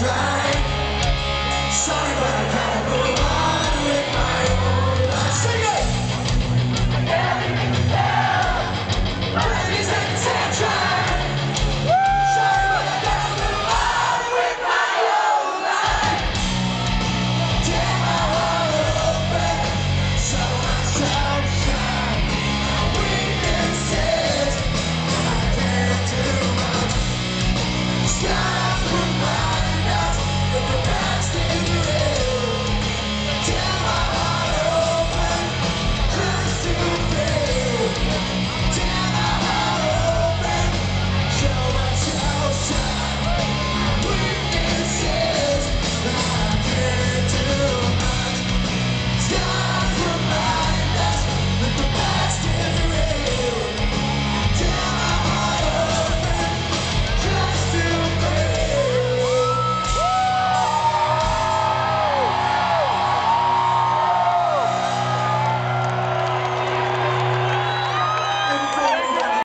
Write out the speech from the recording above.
try.